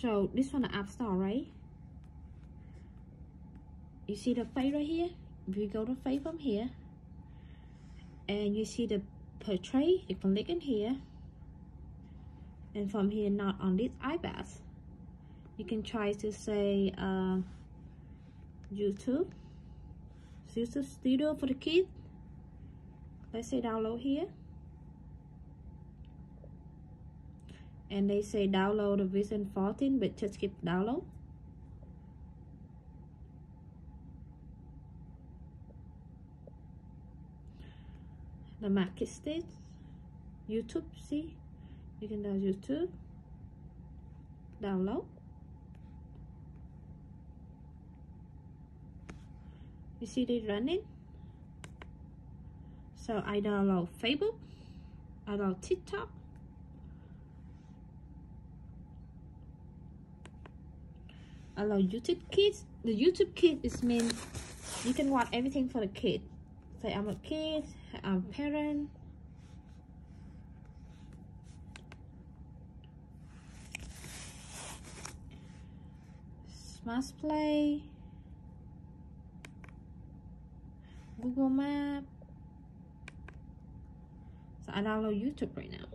so this one the app store right? You see the face right here? If you go to face from here and you see the portrait you can click in here. And from here not on this iPad. You can try to say uh, YouTube YouTube Studio for the kids let's say download here and they say download the Vision 14 but just skip download. The market stage YouTube see? You can download YouTube. Download. You see they running? So I download Facebook. I download TikTok Love YouTube Kids the YouTube Kids is mean you can watch everything for the kid say I'm a kid I'm a parent Smart Play Google Map. So I download YouTube right now.